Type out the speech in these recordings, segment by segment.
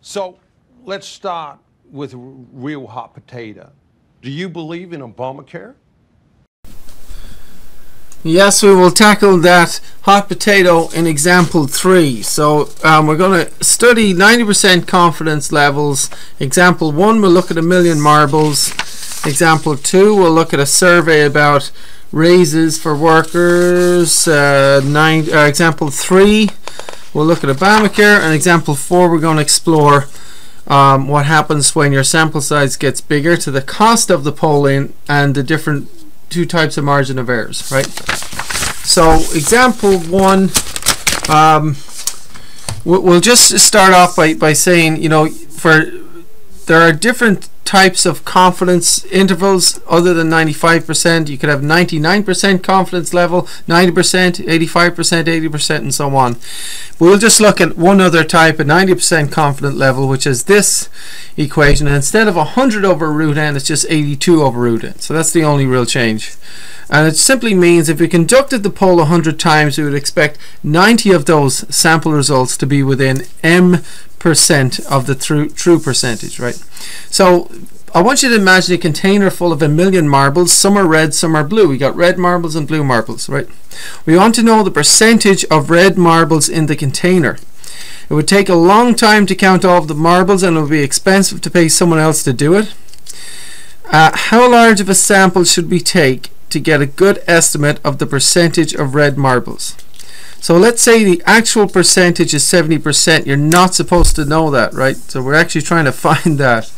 So let's start with real hot potato. Do you believe in Obamacare? Yes, we will tackle that hot potato in example 3. So um, we're going to study 90% confidence levels. Example 1, we'll look at a million marbles. Example 2, we'll look at a survey about raises for workers. Uh, nine, uh, example 3, we'll look at Obamacare. And example 4, we're going to explore um, what happens when your sample size gets bigger to the cost of the polling and the different two types of margin of errors, right? So example one, um, we'll just start off by, by saying, you know, for there are different types of confidence intervals other than 95%. You could have 99% confidence level, 90%, 85%, 80%, and so on. We'll just look at one other type, a 90% confident level, which is this equation. And instead of 100 over root n, it's just 82 over root n. So that's the only real change. And it simply means if we conducted the poll 100 times, we would expect 90 of those sample results to be within m percent of the true, true percentage, right? So I want you to imagine a container full of a million marbles. Some are red, some are blue. We got red marbles and blue marbles, right? We want to know the percentage of red marbles in the container. It would take a long time to count all of the marbles and it would be expensive to pay someone else to do it. Uh, how large of a sample should we take to get a good estimate of the percentage of red marbles? So let's say the actual percentage is 70%. You're not supposed to know that, right? So we're actually trying to find that.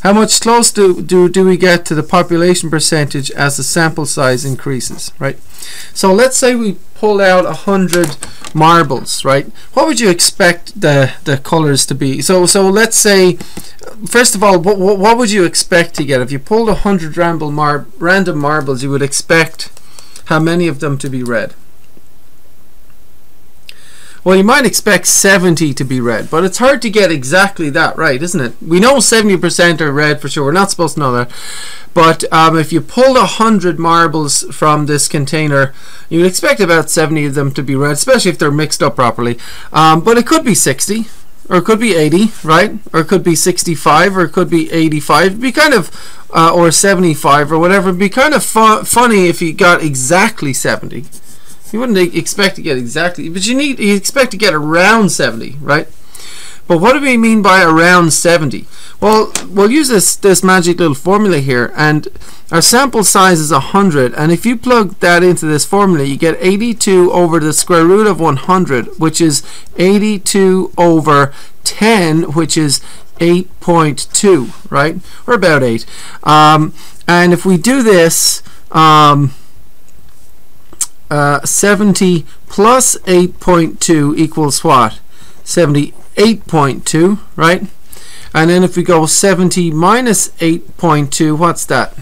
How much close do, do, do we get to the population percentage as the sample size increases, right? So let's say we pull out 100 marbles, right? What would you expect the, the colors to be? So, so let's say, first of all, what, what would you expect to get? If you pulled 100 mar random marbles, you would expect how many of them to be red? Well, you might expect 70 to be red, but it's hard to get exactly that right, isn't it? We know 70% are red for sure. We're not supposed to know that. But um, if you pull 100 marbles from this container, you'd expect about 70 of them to be red, especially if they're mixed up properly. Um, but it could be 60, or it could be 80, right? Or it could be 65, or it could be 85. It'd be kind of, uh, or 75, or whatever. It'd be kind of fu funny if you got exactly 70. You wouldn't expect to get exactly, but you need you expect to get around 70, right? But what do we mean by around 70? Well, we'll use this this magic little formula here, and our sample size is 100, and if you plug that into this formula, you get 82 over the square root of 100, which is 82 over 10, which is 8.2, right? Or about 8. Um, and if we do this, um, uh, 70 plus 8.2 equals what? 78.2, right? And then if we go 70 minus 8.2, what's that?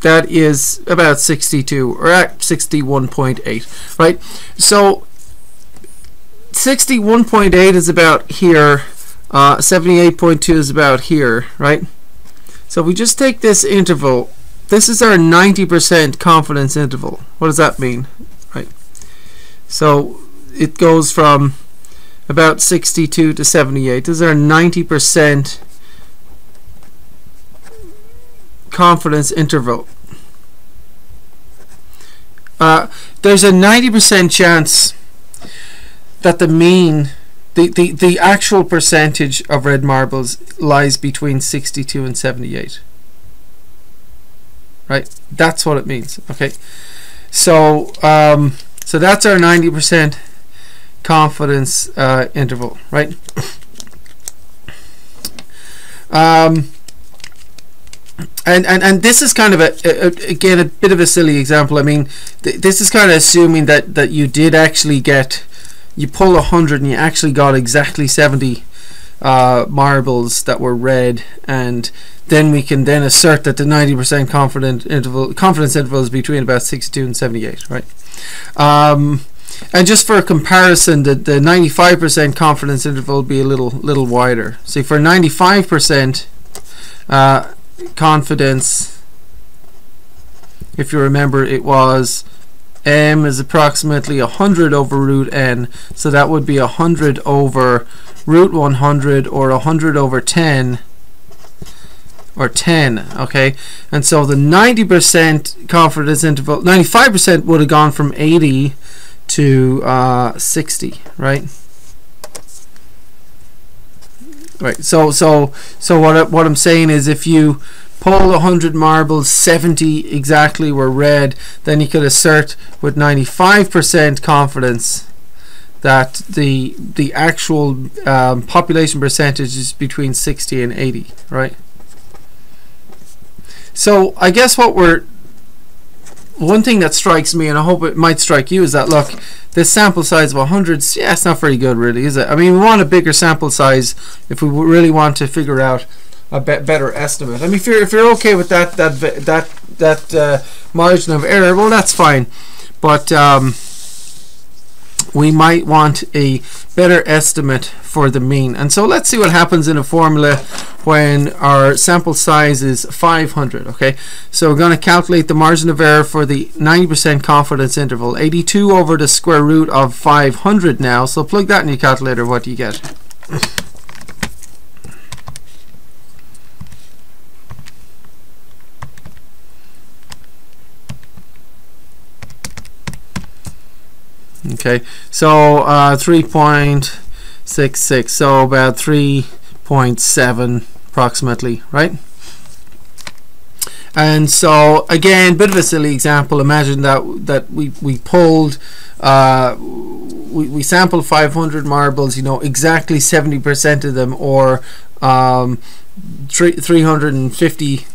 That is about 62 or at 61.8, right? So 61.8 is about here, uh, 78.2 is about here, right? So we just take this interval this is our 90% confidence interval. What does that mean? Right. So it goes from about 62 to 78. This is our 90% confidence interval. Uh, there's a 90% chance that the mean, the, the, the actual percentage of red marbles lies between 62 and 78 right? That's what it means. Okay, so um, so that's our 90% confidence uh, interval, right? Um, and, and and this is kind of a, a, again a bit of a silly example. I mean, th this is kind of assuming that that you did actually get you pull a hundred and you actually got exactly 70 uh, marbles that were red and then we can then assert that the 90% confident interval confidence interval is between about 62 and 78 right? Um, and just for comparison the, the 95% confidence interval would be a little little wider. See for 95% uh, confidence if you remember it was m is approximately 100 over root n so that would be 100 over root 100 or 100 over 10 or 10 okay? And so the 90% confidence interval 95% would have gone from 80 to uh, 60 right? Right so so so what what I'm saying is if you pull 100 marbles 70 exactly were red then you could assert with 95% confidence that the the actual um, population percentage is between 60 and 80 right so I guess what we're one thing that strikes me, and I hope it might strike you, is that look, this sample size of 100, yeah, it's not very good, really, is it? I mean, we want a bigger sample size if we really want to figure out a be better estimate. I mean, if you're if you're okay with that that that that uh, margin of error, well, that's fine. But um, we might want a better estimate for the mean. And so let's see what happens in a formula when our sample size is 500. Okay, so we're going to calculate the margin of error for the 90% confidence interval. 82 over the square root of 500 now. So plug that in your calculator. What do you get? Okay so uh, 3.66 so about 3.7 approximately right? And so again bit of a silly example. Imagine that that we we pulled uh, we, we sampled 500 marbles you know exactly 70% of them or um, 350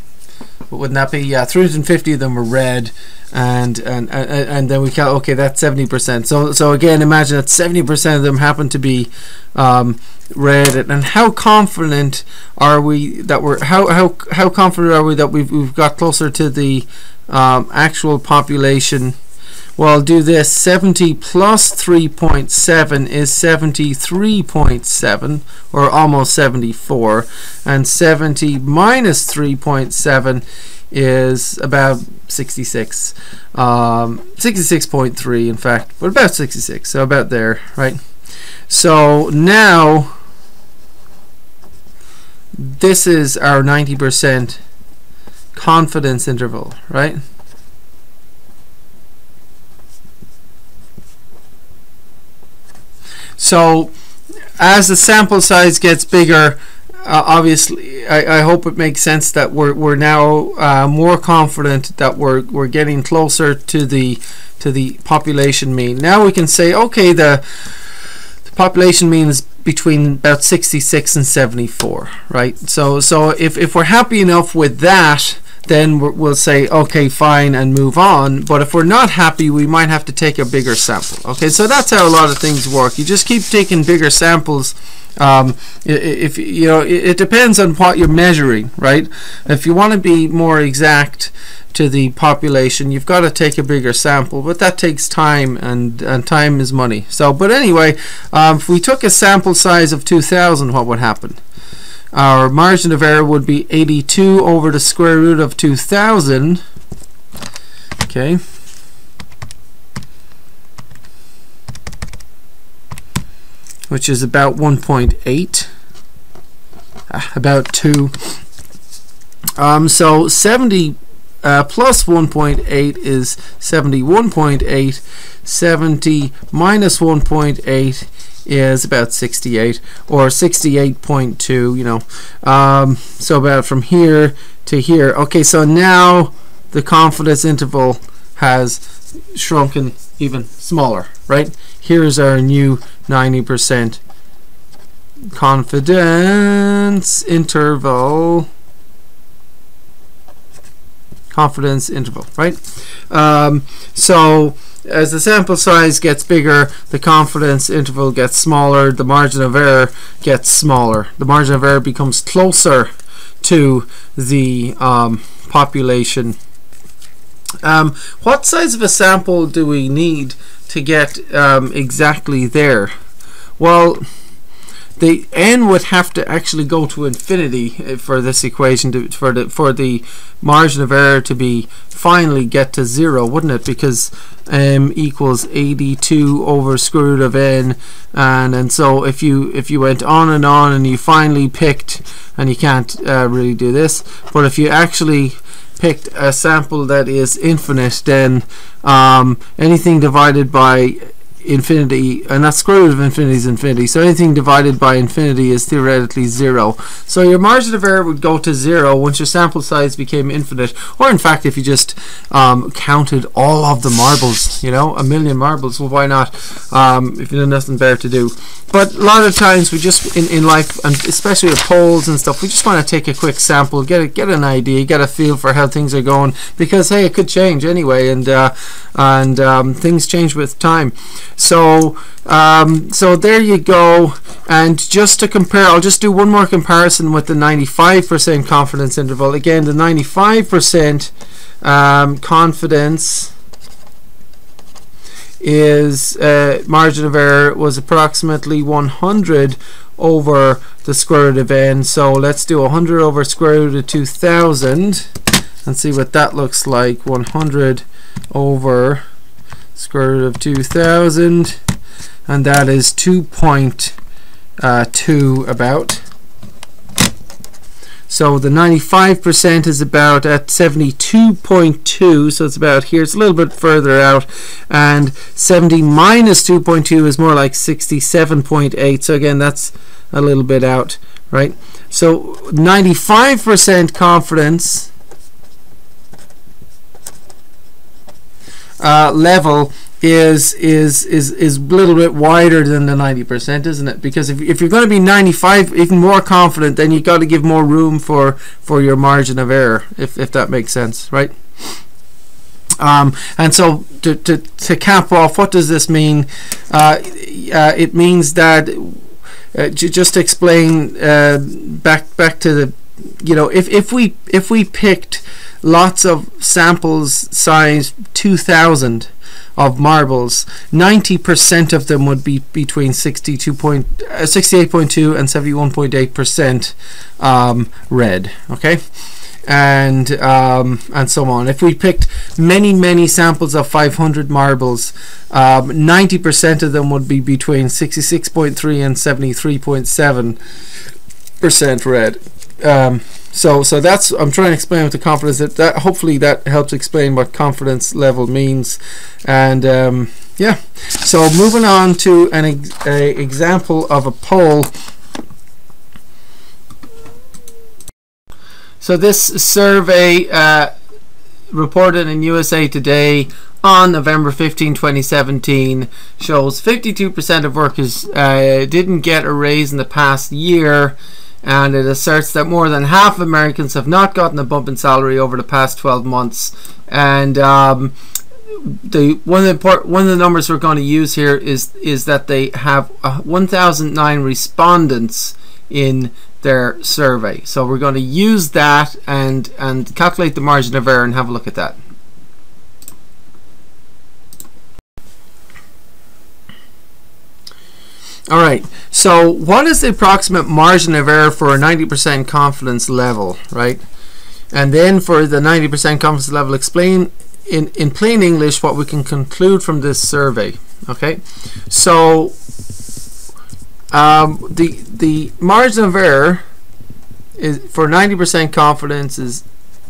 wouldn't that be? Yeah 350 of them were red and and and, then we count okay that's 70% so so again imagine that 70% of them happen to be um, red. And how confident are we that we're how how how confident are we that we've, we've got closer to the um, actual population well I'll do this. 70 plus 3.7 is 73.7 or almost 74 and 70 minus 3.7 is about 66 um, 66.3 in fact but about 66 so about there right? So now this is our 90% confidence interval right so as the sample size gets bigger uh, obviously, I, I hope it makes sense that we're we're now uh, more confident that we're we're getting closer to the to the population mean. Now we can say, okay, the the population mean is between about 66 and 74, right? So so if if we're happy enough with that, then we'll say okay fine and move on but if we're not happy we might have to take a bigger sample okay so that's how a lot of things work you just keep taking bigger samples um, if you know, it, depends on what you're measuring, right? If you want to be more exact to the population, you've got to take a bigger sample, but that takes time, and and time is money. So, but anyway, um, if we took a sample size of 2,000, what would happen? Our margin of error would be 82 over the square root of 2,000. Okay. which is about 1.8 uh, about 2 um, so 70 uh, plus 1.8 is 71.8 70 minus 1.8 is about 68 or 68.2 you know. Um, so about from here to here. Okay so now the confidence interval has shrunken even smaller right? Here's our new 90% confidence interval confidence interval right? Um, so as the sample size gets bigger the confidence interval gets smaller the margin of error gets smaller. The margin of error becomes closer to the um, population. Um, what size of a sample do we need to get um, exactly there? Well, the n would have to actually go to infinity uh, for this equation to, for the for the margin of error to be finally get to zero, wouldn't it? Because m equals 82 over square root of n, and and so if you if you went on and on and you finally picked, and you can't uh, really do this, but if you actually picked a sample that is infinite, then um, anything divided by infinity, and that square root of infinity is infinity. So anything divided by infinity is theoretically zero. So your margin of error would go to zero once your sample size became infinite, or in fact, if you just um, counted all of the marbles, you know, a million marbles. Well, why not? Um, if you have nothing better to do. But a lot of times we just in, in life, and especially with polls and stuff, we just want to take a quick sample, get a, get an idea, get a feel for how things are going, because hey, it could change anyway, and uh, and um, things change with time. So um, so there you go. And just to compare, I'll just do one more comparison with the 95% confidence interval. Again, the 95% um, confidence is uh, margin of error was approximately 100 over the square root of n. So let's do 100 over square root of 2000 and see what that looks like. 100 over square root of 2000 and that is 2.2 uh, about. So the 95% is about at 72.2 so it's about here it's a little bit further out and 70 minus 2.2 is more like 67.8 so again that's a little bit out right? So 95% confidence uh, level is is is is a little bit wider than the 90% isn't it? Because if, if you're going to be 95 even more confident then you've got to give more room for for your margin of error if, if that makes sense right? Um, and so to, to, to cap off what does this mean? Uh, uh, it means that uh, just to explain uh, back back to the you know if, if we if we picked lots of samples size 2000 of marbles 90% of them would be between 62 point, uh, 68.2 and 71.8 percent um, red okay and um, and so on. If we picked many many samples of 500 marbles, 90% um, of them would be between 66.3 and 73.7 percent red. Um, so so that's I'm trying to explain with the confidence that, that hopefully that helps explain what confidence level means. And um, yeah. So moving on to an ex example of a poll. So this survey uh, reported in USA Today on November 15 2017 shows 52% of workers uh, didn't get a raise in the past year and it asserts that more than half of Americans have not gotten a bump in salary over the past 12 months. And um, the one of the important, one of the numbers we're going to use here is is that they have uh, 1,009 respondents in their survey. So we're going to use that and and calculate the margin of error and have a look at that. All right. So what is the approximate margin of error for a 90% confidence level, right? And then for the 90% confidence level, explain in, in plain English what we can conclude from this survey. Okay. So um, the the margin of error is for 90% confidence is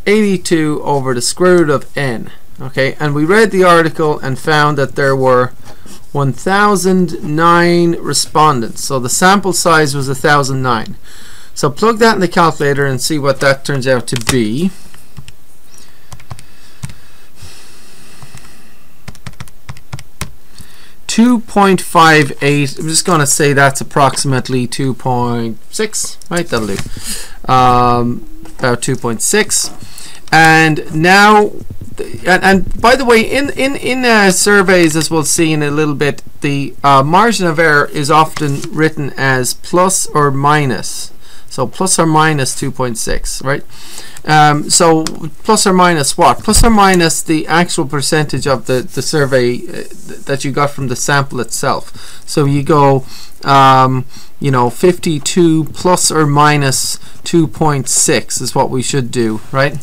82 over the square root of n. Okay. And we read the article and found that there were 1009 respondents. So the sample size was 1009. So plug that in the calculator and see what that turns out to be. Two point five eight. I'm just going to say that's approximately two point six. Right, that'll do. Um, about two point six. And now and, and by the way, in in in uh, surveys, as we'll see in a little bit, the uh, margin of error is often written as plus or minus. So plus or minus 2.6, right? Um, so plus or minus what? Plus or minus the actual percentage of the, the survey uh, th- that you got from the sample itself. So you go, um, you know, 52 plus or minus 2.6 is what we should do, right?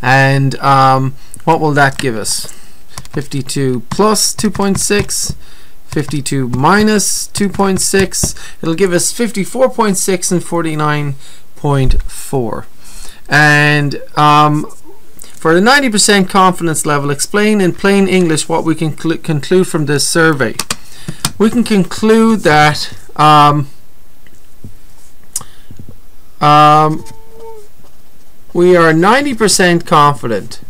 And um, what will that give us? 52 plus 2.6 52 minus 2.6 it'll give us 54.6 and 49.4 and um, for the 90% confidence level explain in plain English what we can conclude from this survey. We can conclude that um, um, we are 90% confident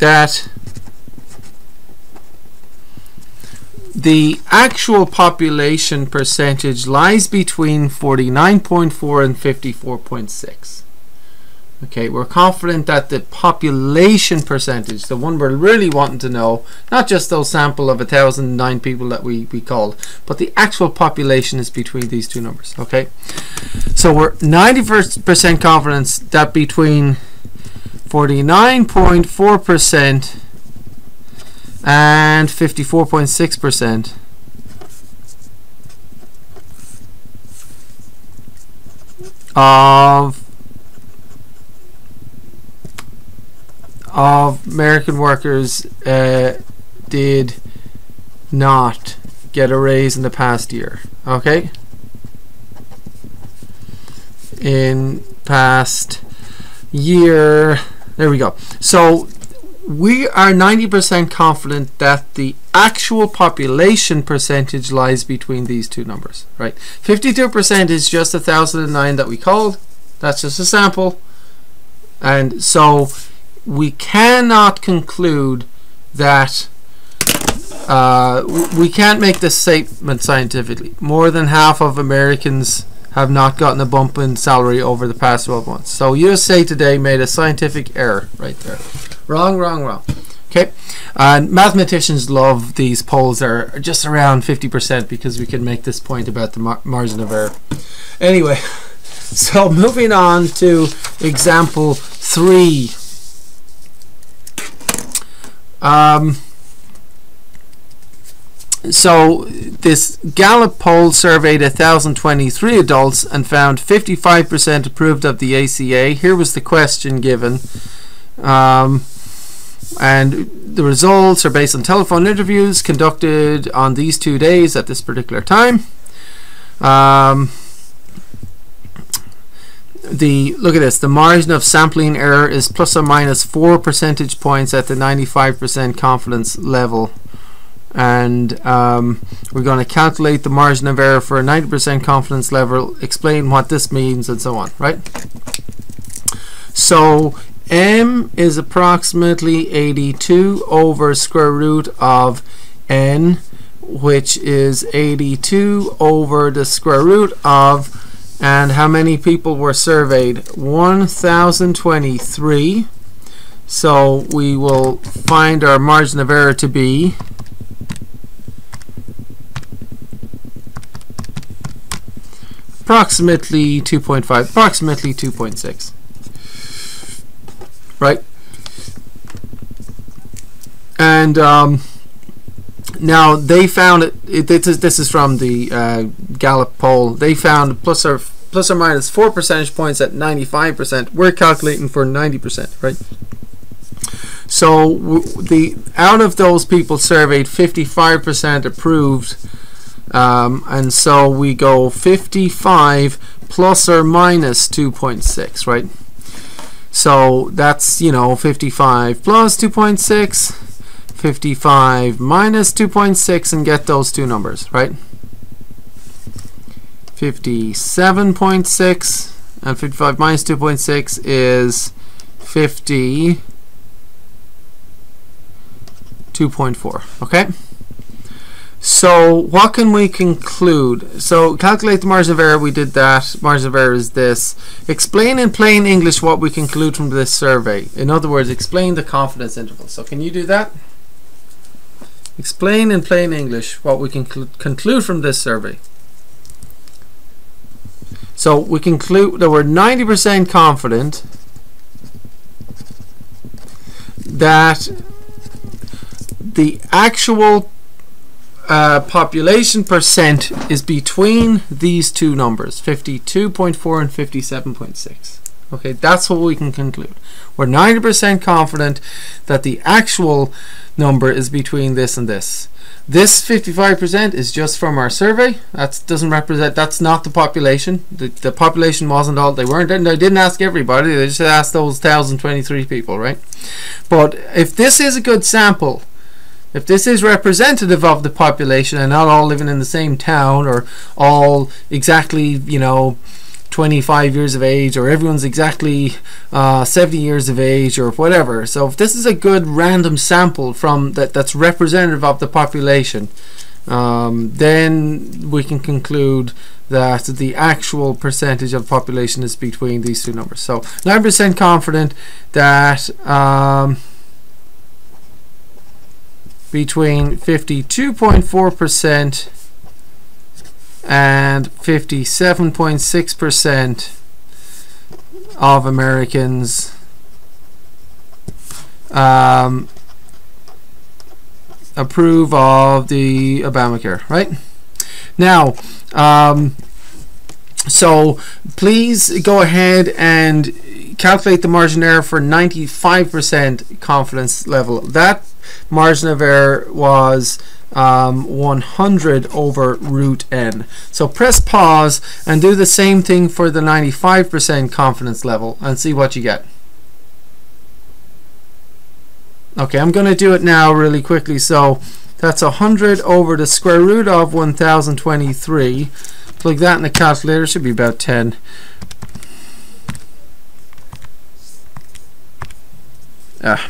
that the actual population percentage lies between 49.4 and 54.6. Okay, we're confident that the population percentage, the one we're really wanting to know, not just those sample of 1,009 people that we, we called, but the actual population is between these two numbers. Okay, so we're 90% confidence that between 49.4% and 54.6% of of American workers uh, did not get a raise in the past year. Okay? In past year there we go. So we are 90% confident that the actual population percentage lies between these two numbers, right? 52% is just 1009 that we called. That's just a sample. And so we cannot conclude that uh, we can't make this statement scientifically. More than half of Americans have not gotten a bump in salary over the past 12 months. So USA Today made a scientific error right there. Wrong, wrong, wrong. Okay, and mathematicians love these polls are just around 50% because we can make this point about the mar- margin of error. Anyway, so moving on to example three. Um, so this Gallup poll surveyed 1,023 adults and found 55% approved of the ACA. Here was the question given. Um, and the results are based on telephone interviews conducted on these two days at this particular time. Um, the look at this the margin of sampling error is plus or minus 4 percentage points at the 95% confidence level. And um, we're going to calculate the margin of error for a 90% confidence level explain what this means and so on right? So m is approximately 82 over square root of n which is 82 over the square root of and how many people were surveyed? 1023 so we will find our margin of error to be approximately 2.5 approximately 2.6 right? And um, now they found it, it this, is, this is from the uh, Gallup poll. They found plus or plus or minus 4 percentage points at 95% we're calculating for 90% right? So the out of those people surveyed 55% approved um, and so we go 55 plus or minus 2.6 right? So that's you know 55 plus 2.6 55 minus 2.6 and get those two numbers right 57.6 and 55 minus 2.6 is 50 2.4 okay so what can we conclude? So calculate the margin of error, we did that. Margin of error is this. Explain in plain English what we conclude from this survey. In other words, explain the confidence interval. So can you do that? Explain in plain English what we can conclude from this survey. So we conclude that we're 90% confident that the actual uh, population percent is between these two numbers 52.4 and 57.6 okay that's what we can conclude. We're 90% confident that the actual number is between this and this. This 55% is just from our survey. That doesn't represent that's not the population. The, the population wasn't all they weren't and they didn't ask everybody they just asked those 1023 people right? But if this is a good sample if this is representative of the population and not all living in the same town or all exactly, you know, 25 years of age or everyone's exactly uh, 70 years of age or whatever. So if this is a good random sample from that that's representative of the population, um, then we can conclude that the actual percentage of population is between these two numbers. So 9% confident that um, between 52.4% and 57.6% of Americans um, approve of the Obamacare, right? Now, um, so please go ahead and calculate the margin error for 95% confidence level. That margin of error was um, 100 over root n. So press pause and do the same thing for the 95% confidence level and see what you get. Okay, I'm going to do it now really quickly. So that's 100 over the square root of 1023. Plug that in the calculator, should be about 10. Ah.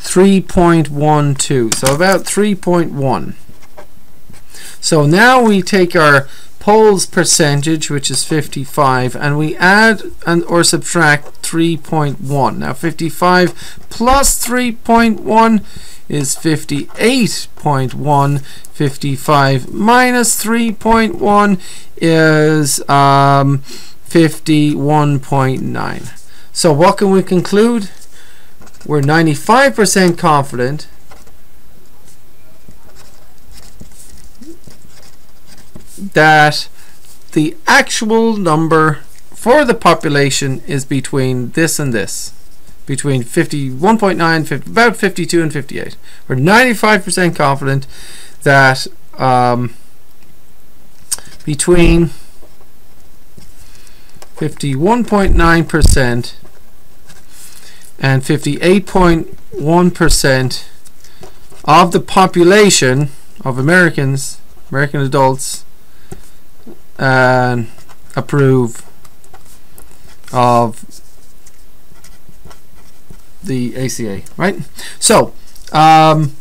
3.12 so about 3.1 so now we take our Poll's percentage which is 55 and we add and or subtract 3.1 now 55 plus 3.1 is 58.1 55 minus 3.1 is um, 51.9 so what can we conclude? We're 95% confident that the actual number for the population is between this and this. Between 51.9 50, about 52 and 58 we're 95% confident that um, between 51.9% and 58.1% of the population of Americans, American adults, uh, approve of the ACA, right? So, um,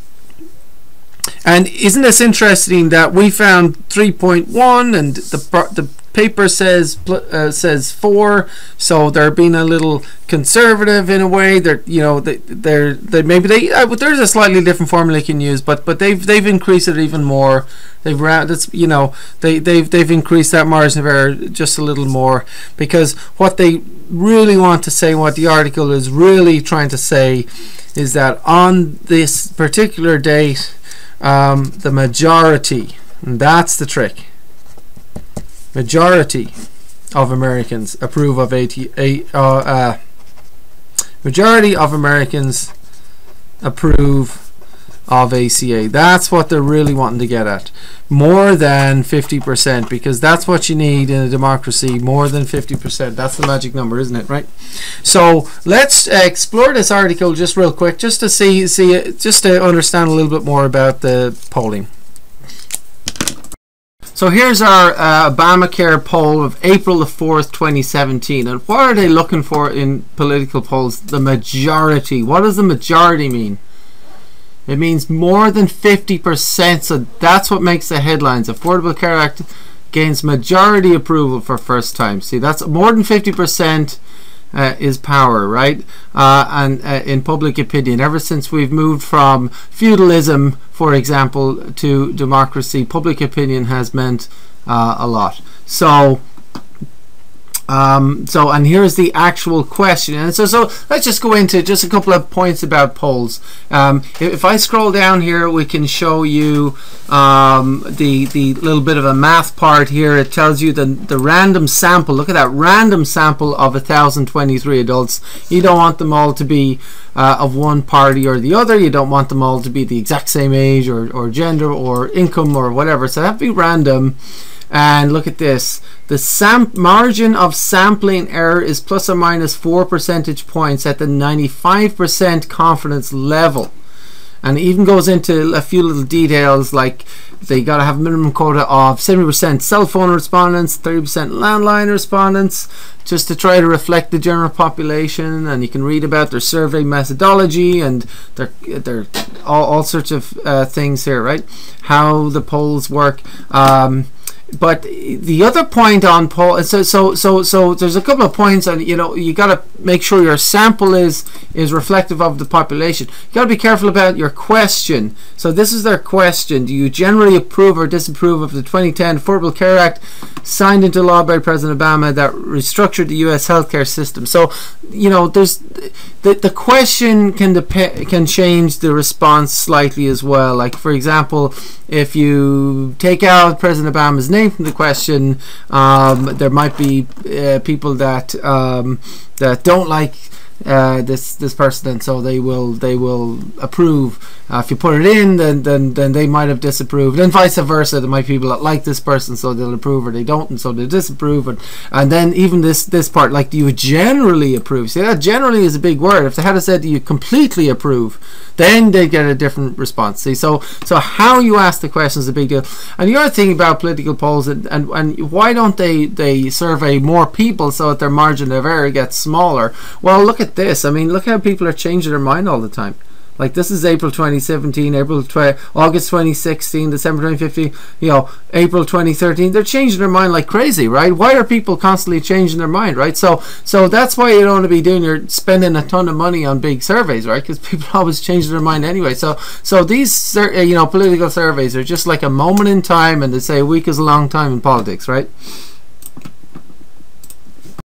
and isn't this interesting that we found 3.1 and the the paper says uh, says four, so they're being a little conservative in a way. They're you know they they're they maybe they uh, there's a slightly different formula you can use, but but they've they've increased it even more. They've round that's you know they they've they've increased that margin of error just a little more because what they really want to say, what the article is really trying to say, is that on this particular date, um, the majority, and that's the trick majority of Americans approve of AT, a, uh, uh, majority of Americans approve of ACA. That's what they're really wanting to get at. More than 50% because that's what you need in a democracy. More than 50%. That's the magic number, isn't it? Right? So let's explore this article just real quick just to see, see just to understand a little bit more about the polling. So here's our uh, Obamacare poll of April the 4th, 2017. And what are they looking for in political polls? The majority. What does the majority mean? It means more than 50%. So that's what makes the headlines. Affordable Care Act gains majority approval for first time. See, that's more than 50% uh, is power, right? Uh, and uh, in public opinion, ever since we've moved from feudalism, for example, to democracy, public opinion has meant uh, a lot. So. Um, so and here's the actual question. And so so let's just go into just a couple of points about polls. Um, if, if, I scroll down here we can show you um, the the little bit of a math part here. It tells you the, the random sample. Look at that random sample of 1023 adults. You don't want them all to be uh, of one party or the other. You don't want them all to be the exact same age or, or gender or income or whatever. So that be random and look at this. The margin of sampling error is plus or minus 4 percentage points at the 95% confidence level. And it even goes into a few little details like they got to have a minimum quota of 70% cell phone respondents, 30% landline respondents, just to try to reflect the general population. And you can read about their survey methodology and their, their all, all sorts of uh, things here, right? How the polls work. Um, but the other point on poll so so so so there's a couple of points and you know you got to make sure your sample is is reflective of the population. You got to be careful about your question. So this is their question. Do you generally approve or disapprove of the 2010 affordable care act signed into law by president obama that restructured the us healthcare system. So you know there's the, the question can dep- can change the response slightly as well. Like for example if you take out president obama's name from the question, um, there might be uh, people that um, that don't like uh, this this person, and so they will they will approve. Uh, if you put it in, then then then they might have disapproved, and vice versa. There might be people that like this person, so they'll approve, or they don't, and so they disapprove. And and then even this this part, like, you generally approve? See, that generally is a big word. If they had said, you completely approve, then they get a different response. See, so so how you ask the question is a big deal. And the other thing about political polls, and and, and why don't they they survey more people so that their margin of error gets smaller? Well, look at this. I mean, look how people are changing their mind all the time. Like this is April 2017, April 20, August 2016, December 2015, you know, April 2013. They're changing their mind like crazy, right? Why are people constantly changing their mind, right? So, so that's why you don't want to be doing your spending a ton of money on big surveys, right? Because people always change their mind anyway. So, so these, you know, political surveys are just like a moment in time, and they say a week is a long time in politics, right?